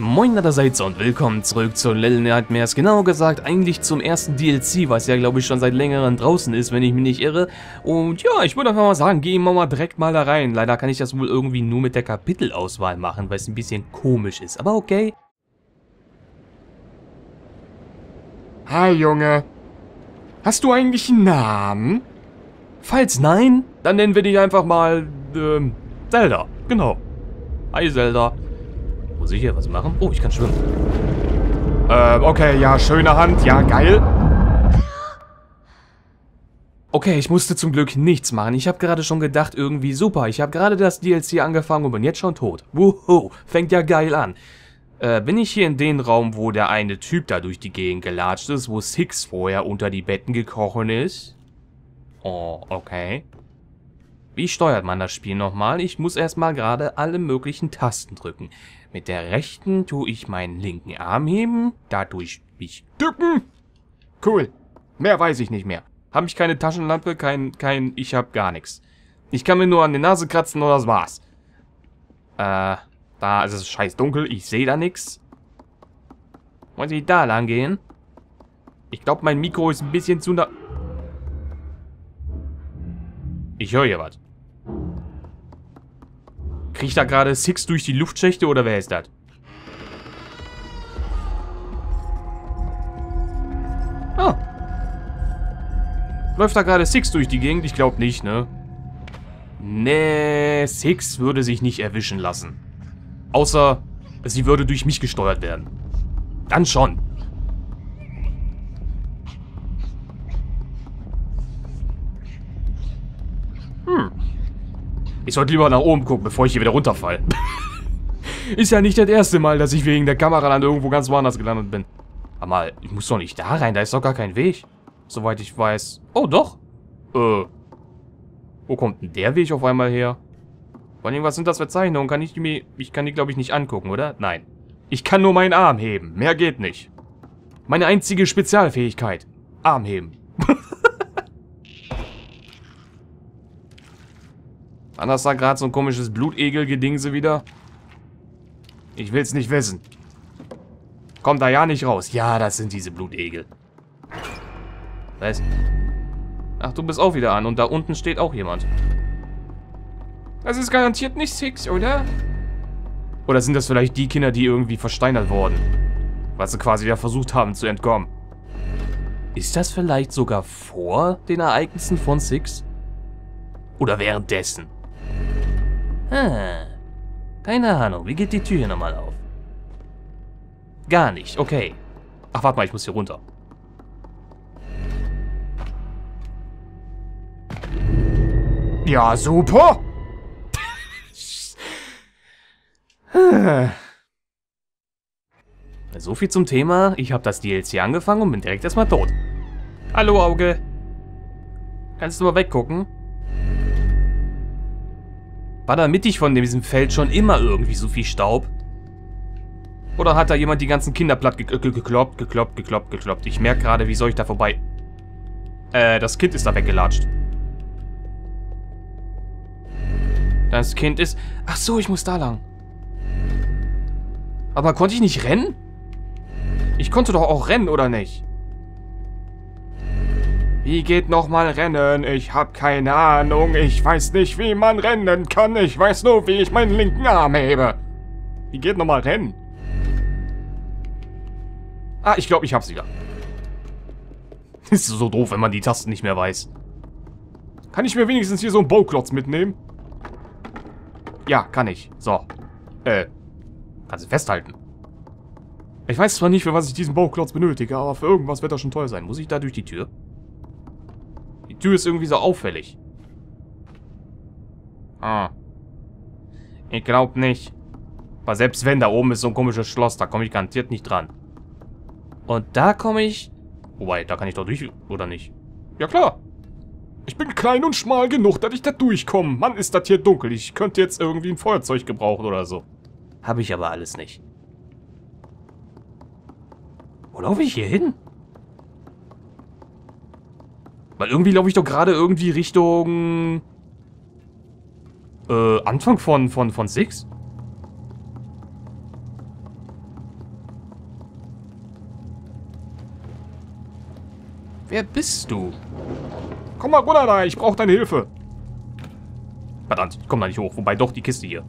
Moin allerseits und willkommen zurück zu Little Nightmares. Genau gesagt, eigentlich zum ersten DLC, was ja glaube ich schon seit längerem draußen ist, wenn ich mich nicht irre. Und ja, ich würde einfach mal sagen, gehen wir mal direkt mal da rein. Leider kann ich das wohl irgendwie nur mit der Kapitelauswahl machen, weil es ein bisschen komisch ist. Aber okay. Hi Junge. Hast du eigentlich einen Namen? Falls nein, dann nennen wir dich einfach mal, ähm, Zelda. Genau. Hi Zelda. Ich hier was machen? Oh, ich kann schwimmen. Äh, okay, ja, schöne Hand, ja, geil. Okay, ich musste zum Glück nichts machen. Ich habe gerade schon gedacht, irgendwie super. Ich habe gerade das DLC angefangen und bin jetzt schon tot. Wuhu, fängt ja geil an. Äh, bin ich hier in den Raum, wo der eine Typ da durch die Gegend gelatscht ist, wo Six vorher unter die Betten gekrochen ist? Oh, okay. Wie steuert man das Spiel nochmal? Ich muss erstmal gerade alle möglichen Tasten drücken. Mit der rechten tue ich meinen linken Arm heben, dadurch mich Dücken. Cool. Mehr weiß ich nicht mehr. Habe ich keine Taschenlampe, kein, kein, ich habe gar nichts. Ich kann mir nur an die Nase kratzen oder das war's. Äh, da ist es scheiß dunkel, ich sehe da nichts. Muss ich da lang gehen? Ich glaube, mein Mikro ist ein bisschen zu nah... Ich höre hier was. Kriegt da gerade Six durch die Luftschächte oder wer ist das? Ah. Läuft da gerade Six durch die Gegend? Ich glaube nicht, ne? Nee, Six würde sich nicht erwischen lassen. Außer, sie würde durch mich gesteuert werden. Dann schon. Ich sollte lieber nach oben gucken, bevor ich hier wieder runterfall. Ist ja nicht das erste Mal, dass ich wegen der Kamera dann irgendwo ganz woanders gelandet bin. Aber mal, ich muss doch nicht da rein, da ist doch gar kein Weg. Soweit ich weiß. Oh, doch. Äh. Wo kommt denn der Weg auf einmal her? Vor allem, was sind das für Zeichnungen? Kann ich die mir... Ich kann die, glaube ich, nicht angucken, oder? Nein. Ich kann nur meinen Arm heben. Mehr geht nicht. Meine einzige Spezialfähigkeit. Arm heben. Das da gerade so ein komisches Blutegel-Gedingse wieder? Ich will's nicht wissen. Kommt da ja nicht raus. Ja, das sind diese Blutegel. Was? Ach, du bist auch wieder an und da unten steht auch jemand. Das ist garantiert nicht Six, oder? Oder sind das vielleicht die Kinder, die irgendwie versteinert wurden? Was sie quasi ja versucht haben zu entkommen. Ist das vielleicht sogar vor den Ereignissen von Six? Oder währenddessen? Ah, keine Ahnung. Wie geht die Tür hier nochmal auf? Gar nicht. Okay. Ach, warte mal, ich muss hier runter. Ja, super. So viel zum Thema. Ich habe das DLC angefangen und bin direkt erstmal tot. Hallo, Auge. Kannst du mal weggucken? War da mittig von diesem Feld schon immer irgendwie so viel Staub? Oder hat da jemand die ganzen Kinder platt ge ge gekloppt, gekloppt, gekloppt, gekloppt? Ich merke gerade, wie soll ich da vorbei... Äh, das Kind ist da weggelatscht. Das Kind ist... Ach so, ich muss da lang. Aber konnte ich nicht rennen? Ich konnte doch auch rennen, oder nicht? Wie geht nochmal rennen? Ich hab keine Ahnung. Ich weiß nicht, wie man rennen kann. Ich weiß nur, wie ich meinen linken Arm hebe. Wie geht nochmal rennen? Ah, ich glaube, ich hab's wieder. ist so doof, wenn man die Tasten nicht mehr weiß. Kann ich mir wenigstens hier so einen Bauklotz mitnehmen? Ja, kann ich. So. Äh. Kannst du festhalten. Ich weiß zwar nicht, für was ich diesen Bauklotz benötige, aber für irgendwas wird das schon toll sein. Muss ich da durch die Tür? Die Tür ist irgendwie so auffällig. Ah. Ich glaub nicht. Aber selbst wenn, da oben ist so ein komisches Schloss, da komme ich garantiert nicht dran. Und da komme ich... Wobei, da kann ich doch durch, oder nicht? Ja klar. Ich bin klein und schmal genug, dass ich da durchkomme. Mann, ist das hier dunkel. Ich könnte jetzt irgendwie ein Feuerzeug gebrauchen oder so. Habe ich aber alles nicht. Wo laufe ich hier hin? Weil irgendwie laufe ich doch gerade irgendwie Richtung... Äh, Anfang von, von, von Six? Wer bist du? Komm mal runter da, ich brauche deine Hilfe. Verdammt, ich komme da nicht hoch. Wobei doch, die Kiste hier.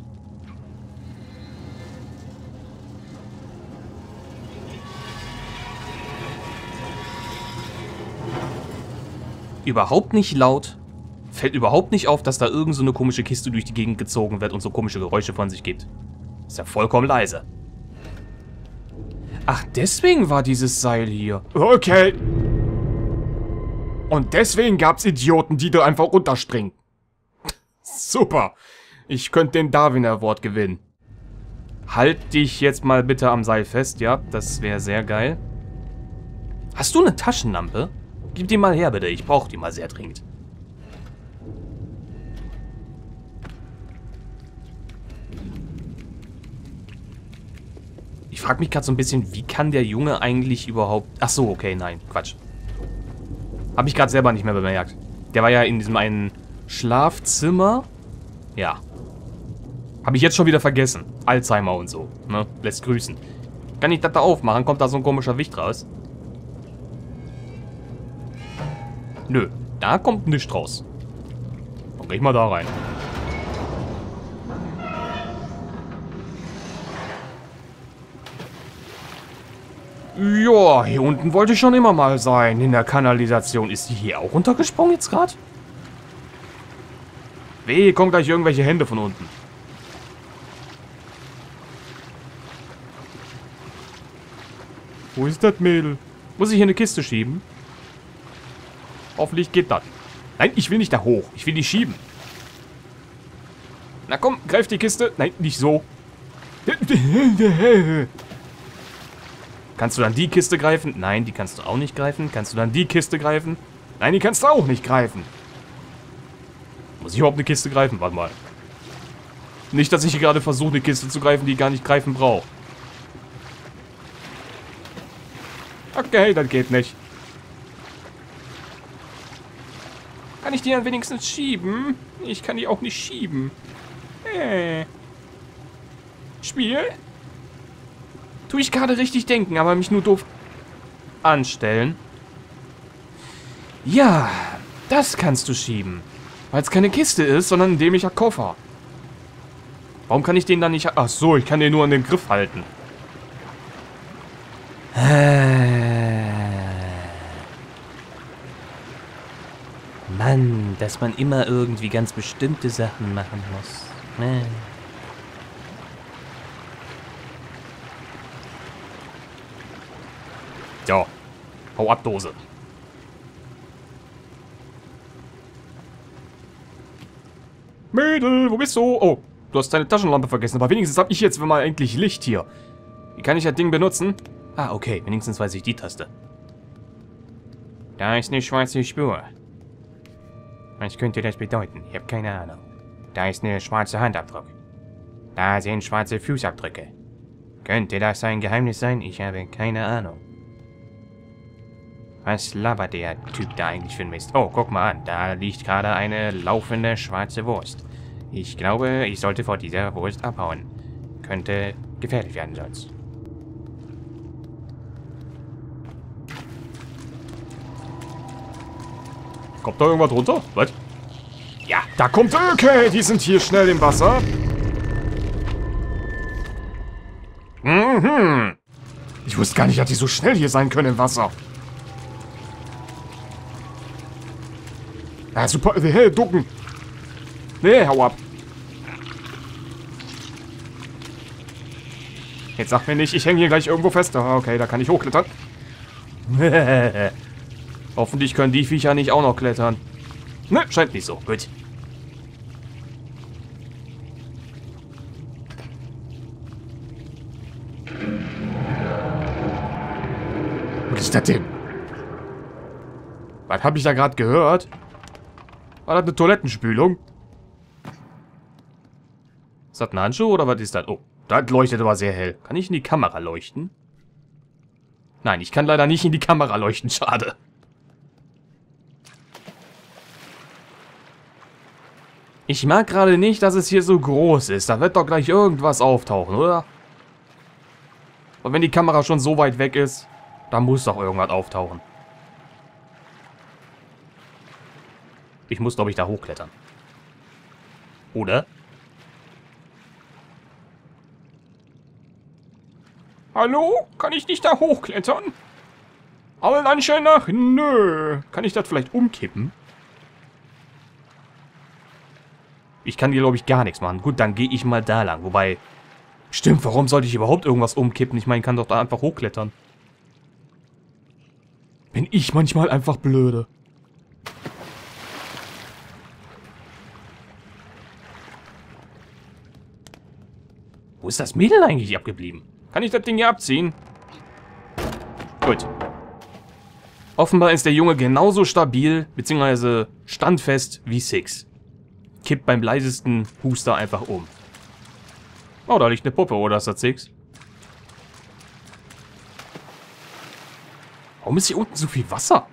Überhaupt nicht laut. Fällt überhaupt nicht auf, dass da irgend so eine komische Kiste durch die Gegend gezogen wird und so komische Geräusche von sich gibt. Ist ja vollkommen leise. Ach, deswegen war dieses Seil hier. Okay. Und deswegen gab's Idioten, die da einfach runterspringen. Super. Ich könnte den Darwin Award gewinnen. Halt dich jetzt mal bitte am Seil fest, ja? Das wäre sehr geil. Hast du eine Taschenlampe? Gib die mal her, bitte. Ich brauche die mal sehr dringend. Ich frage mich gerade so ein bisschen, wie kann der Junge eigentlich überhaupt... Ach so, okay, nein, Quatsch. Habe ich gerade selber nicht mehr bemerkt. Der war ja in diesem einen Schlafzimmer. Ja. Habe ich jetzt schon wieder vergessen. Alzheimer und so. Ne? Lässt grüßen. Kann ich das da aufmachen? Kommt da so ein komischer Wicht raus? Nö. Da kommt nichts raus. Dann geh ich mal da rein. Ja, hier unten wollte ich schon immer mal sein. In der Kanalisation. Ist die hier auch runtergesprungen jetzt gerade? Weh, kommen gleich irgendwelche Hände von unten. Wo ist das Mädel? Muss ich hier eine Kiste schieben? Hoffentlich geht das. Nein, ich will nicht da hoch. Ich will die schieben. Na komm, greif die Kiste. Nein, nicht so. Kannst du dann die Kiste greifen? Nein, die kannst du auch nicht greifen. Kannst du dann die Kiste greifen? Nein, die kannst du auch nicht greifen. Muss ich überhaupt eine Kiste greifen? Warte mal. Nicht, dass ich hier gerade versuche, eine Kiste zu greifen, die ich gar nicht greifen brauche. Okay, das geht nicht. Kann ich die dann wenigstens schieben? Ich kann die auch nicht schieben. Äh. Spiel? Tue ich gerade richtig denken, aber mich nur doof anstellen. Ja, das kannst du schieben. Weil es keine Kiste ist, sondern ein dämlicher Koffer. Warum kann ich den dann nicht... Ach so, ich kann den nur an den Griff halten. Mann, dass man immer irgendwie ganz bestimmte Sachen machen muss. Äh. Ja, hau ab, Dose. Mädel, wo bist du? Oh, du hast deine Taschenlampe vergessen, aber wenigstens habe ich jetzt mal endlich Licht hier. Wie kann ich das Ding benutzen? Ah, okay, wenigstens weiß ich die Taste. Da ist eine schwarze Spur. Was könnte das bedeuten? Ich habe keine Ahnung. Da ist eine schwarze Handabdruck. Da sind schwarze Fußabdrücke. Könnte das ein Geheimnis sein? Ich habe keine Ahnung. Was labert der Typ da eigentlich für ein Mist? Oh, guck mal an. Da liegt gerade eine laufende schwarze Wurst. Ich glaube, ich sollte vor dieser Wurst abhauen. Könnte gefährlich werden sonst. Kommt da irgendwas runter? Was? Ja, da kommt... Okay, die sind hier schnell im Wasser. Mhm. Ich wusste gar nicht, dass die so schnell hier sein können im Wasser. Ja, super. Hey, ducken. Nee, hau ab. Jetzt sag mir nicht, ich hänge hier gleich irgendwo fest. Oh, okay, da kann ich hochklettern. Hoffentlich können die Viecher nicht auch noch klettern. Ne, scheint nicht so. Gut. Was ist das denn? Was habe ich da gerade gehört? War das eine Toilettenspülung? Ist das ein Handschuh oder was ist das? Oh, das leuchtet aber sehr hell. Kann ich in die Kamera leuchten? Nein, ich kann leider nicht in die Kamera leuchten. Schade. Ich mag gerade nicht, dass es hier so groß ist. Da wird doch gleich irgendwas auftauchen, oder? Und wenn die Kamera schon so weit weg ist, dann muss doch irgendwas auftauchen. Ich muss, glaube ich, da hochklettern. Oder? Hallo? Kann ich nicht da hochklettern? Allen Anschein nach, nö. Kann ich das vielleicht umkippen? Ich kann hier, glaube ich, gar nichts machen. Gut, dann gehe ich mal da lang. Wobei, stimmt, warum sollte ich überhaupt irgendwas umkippen? Ich meine, ich kann doch da einfach hochklettern. Bin ich manchmal einfach blöde. Wo ist das Mädel eigentlich abgeblieben? Kann ich das Ding hier abziehen? Gut. Offenbar ist der Junge genauso stabil, beziehungsweise standfest wie Six. Kippt beim leisesten Huster einfach um. Oh, da liegt eine Puppe, oder ist das Six? Warum ist hier unten so viel Wasser?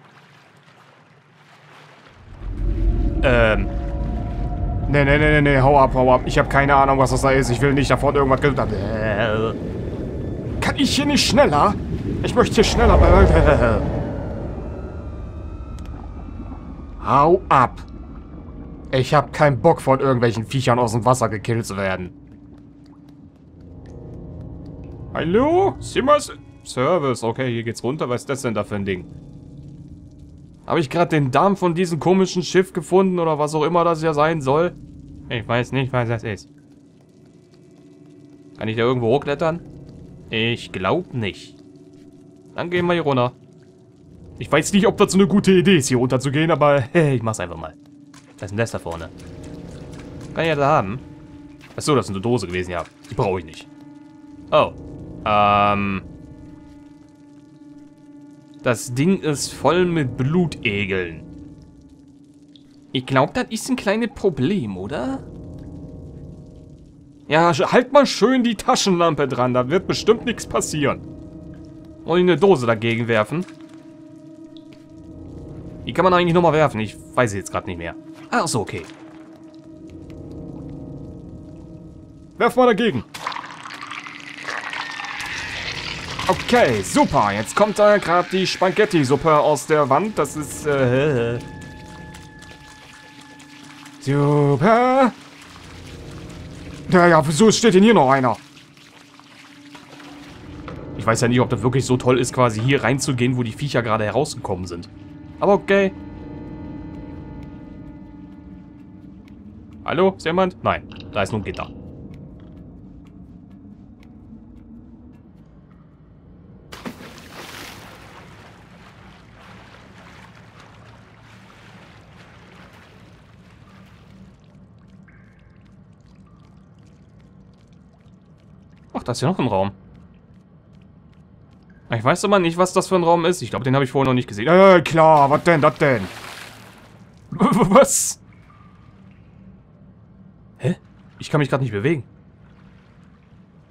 Ähm. Nee, nee, nee, nee, nee, hau ab, hau ab. Ich habe keine Ahnung, was das da ist. Ich will nicht davon irgendwas... Kann ich hier nicht schneller? Ich möchte hier schneller... Hau ab. Ich habe keinen Bock von irgendwelchen Viechern aus dem Wasser gekillt zu werden. Hallo? Simmers... Service. Okay, hier geht's runter. Was ist das denn da für ein Ding? Habe ich gerade den Darm von diesem komischen Schiff gefunden oder was auch immer das ja sein soll? Ich weiß nicht, was das ist. Kann ich da irgendwo hochklettern? Ich glaube nicht. Dann gehen wir hier runter. Ich weiß nicht, ob das so eine gute Idee ist, hier runter zu gehen, aber hey, ich mach's einfach mal. Was ist denn das da vorne? Kann ich ja da haben? Achso, das ist eine Dose gewesen, ja. Die brauche ich nicht. Oh. Ähm... Das Ding ist voll mit Blutegeln. Ich glaube, das ist ein kleines Problem, oder? Ja, halt mal schön die Taschenlampe dran. Da wird bestimmt nichts passieren. Ich eine Dose dagegen werfen? Die kann man eigentlich nochmal werfen. Ich weiß jetzt gerade nicht mehr. Ach so, okay. Werf mal dagegen. Okay, super. Jetzt kommt da gerade die Spaghetti-Suppe aus der Wand. Das ist, äh... Super. Ja, ja, wieso steht denn hier noch einer? Ich weiß ja nicht, ob das wirklich so toll ist, quasi hier reinzugehen, wo die Viecher gerade herausgekommen sind. Aber okay. Hallo? Ist jemand? Nein. Da ist nur ein Gitter. Ach, da ist ja noch ein Raum. Ich weiß aber nicht, was das für ein Raum ist. Ich glaube, den habe ich vorher noch nicht gesehen. Äh, klar. Was denn? Das denn? was? Hä? Ich kann mich gerade nicht bewegen.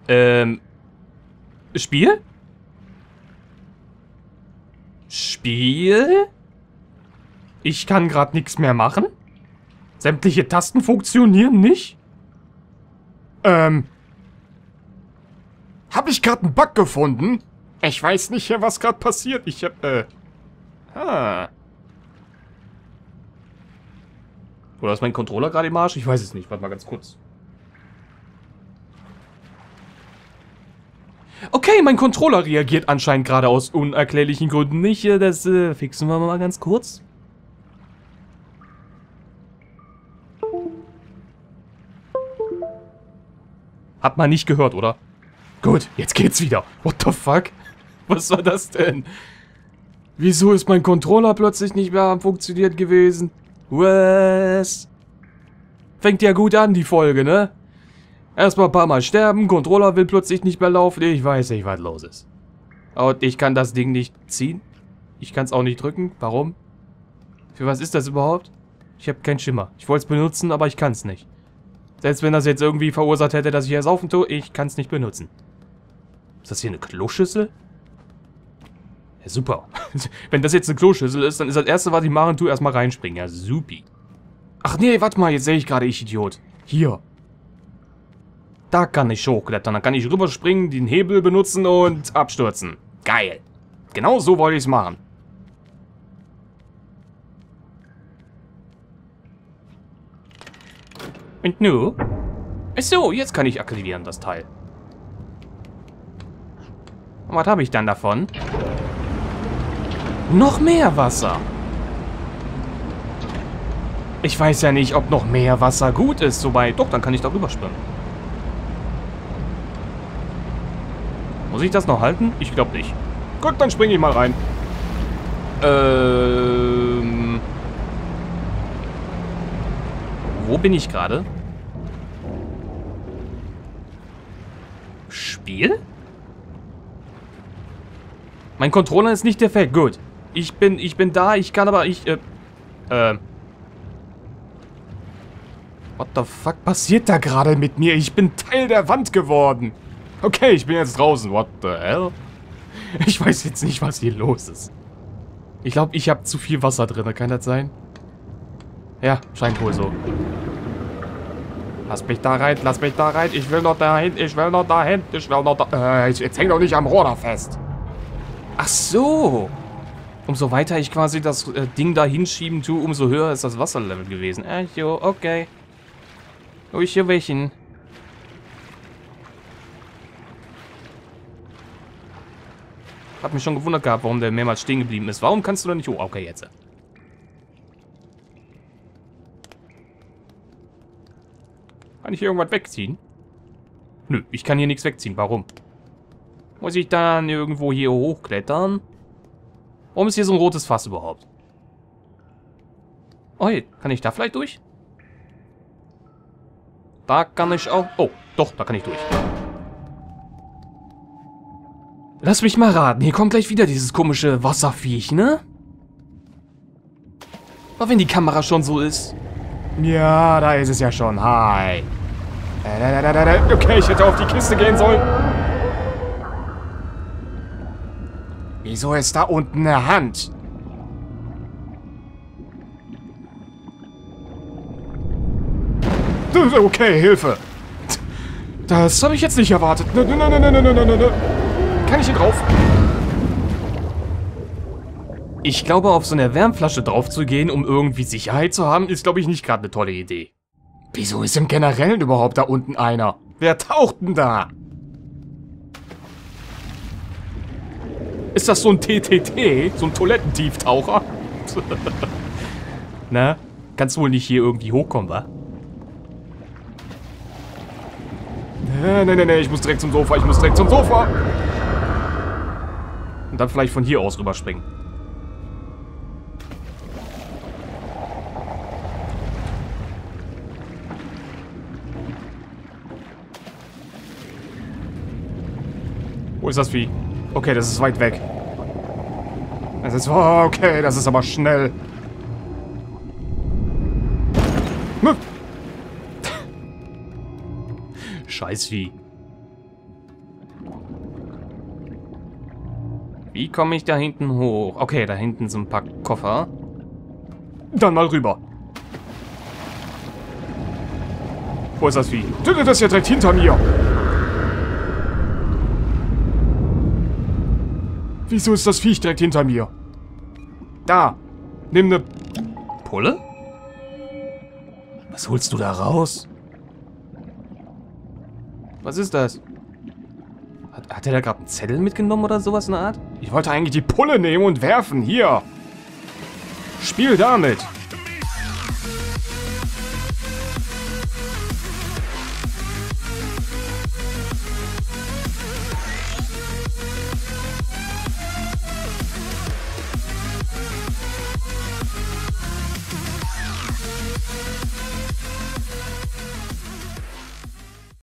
Ähm. Spiel? Spiel? Ich kann gerade nichts mehr machen? Sämtliche Tasten funktionieren nicht? Ähm. Habe ich gerade einen Bug gefunden? Ich weiß nicht, was gerade passiert. Ich hab, äh... Ah. Oder ist mein Controller gerade im Arsch? Ich weiß es nicht. Warte mal ganz kurz. Okay, mein Controller reagiert anscheinend gerade aus unerklärlichen Gründen nicht. Das äh, fixen wir mal ganz kurz. Hat man nicht gehört, oder? Gut, jetzt geht's wieder. What the fuck? Was war das denn? Wieso ist mein Controller plötzlich nicht mehr funktioniert gewesen? Was? Fängt ja gut an, die Folge, ne? Erstmal ein paar Mal sterben, Controller will plötzlich nicht mehr laufen. Ich weiß nicht, was los ist. Und ich kann das Ding nicht ziehen. Ich kann es auch nicht drücken. Warum? Für was ist das überhaupt? Ich habe keinen Schimmer. Ich wollte es benutzen, aber ich kann es nicht. Selbst wenn das jetzt irgendwie verursacht hätte, dass ich es saufen tue, ich kann es nicht benutzen. Ist das hier eine Kloschüssel? Super. Wenn das jetzt eine Kloschüssel ist, dann ist das erste, was ich machen tue, erstmal reinspringen. Ja, supi. Ach nee, warte mal, jetzt sehe ich gerade, ich Idiot. Hier. Da kann ich hochklettern. Dann kann ich rüberspringen, den Hebel benutzen und abstürzen. Geil. Genau so wollte ich es machen. Und nu? Achso, jetzt kann ich aktivieren, das Teil. Und was habe ich dann davon? Noch mehr Wasser. Ich weiß ja nicht, ob noch mehr Wasser gut ist. Wobei, doch, dann kann ich darüber schwimmen. Muss ich das noch halten? Ich glaube nicht. Gut, dann springe ich mal rein. Ähm... Wo bin ich gerade? Spiel? Mein Controller ist nicht defekt. Gut. Ich bin, ich bin da, ich kann aber, ich, äh, äh. What the fuck passiert da gerade mit mir? Ich bin Teil der Wand geworden. Okay, ich bin jetzt draußen. What the hell? Ich weiß jetzt nicht, was hier los ist. Ich glaube, ich habe zu viel Wasser drin. Kann das sein? Ja, scheint wohl so. Lass mich da rein, lass mich da rein. Ich will noch dahin, ich will noch dahin, ich will noch da... Äh, jetzt häng doch nicht am Rohr da fest. Ach so. Umso weiter ich quasi das äh, Ding da hinschieben tue, umso höher ist das Wasserlevel gewesen. Ach jo, okay. Ruhig hier welchen. Hab mich schon gewundert gehabt, warum der mehrmals stehen geblieben ist. Warum kannst du da nicht hoch? Okay, jetzt. Kann ich hier irgendwas wegziehen? Nö, ich kann hier nichts wegziehen. Warum? Muss ich dann irgendwo hier hochklettern? Warum ist hier so ein rotes Fass überhaupt? Oh, hey, kann ich da vielleicht durch? Da kann ich auch... Oh, doch, da kann ich durch. Lass mich mal raten, hier kommt gleich wieder dieses komische Wasserviech, ne? Aber wenn die Kamera schon so ist. Ja, da ist es ja schon. Hi. Äh, okay, ich hätte auf die Kiste gehen sollen. Wieso ist da unten eine Hand? Okay, Hilfe. Das habe ich jetzt nicht erwartet. Nein, nein, nein, nein, nein, nein, nein. Kann ich hier drauf? Ich glaube, auf so eine Wärmflasche drauf zu gehen, um irgendwie Sicherheit zu haben, ist, glaube ich, nicht gerade eine tolle Idee. Wieso ist im Generellen überhaupt da unten einer? Wer taucht denn da? Ist das so ein TTT? So ein Toilettentieftaucher? Na? Kannst wohl nicht hier irgendwie hochkommen, wa? Nee, nee, nee, ich muss direkt zum Sofa, ich muss direkt zum Sofa. Und dann vielleicht von hier aus rüberspringen. Wo ist das Vieh? Okay, das ist weit weg. Das ist... Oh, okay, das ist aber schnell. Scheißvieh. Wie komme ich da hinten hoch? Okay, da hinten sind ein paar Koffer. Dann mal rüber. Wo ist das Vieh? Das ist ja direkt hinter mir. Wieso ist das Viech direkt hinter mir? Da. Nimm ne... Pulle? Was holst du da raus? Was ist das? Hat, hat er da gerade einen Zettel mitgenommen oder sowas in der Art? Ich wollte eigentlich die Pulle nehmen und werfen. Hier. Spiel damit.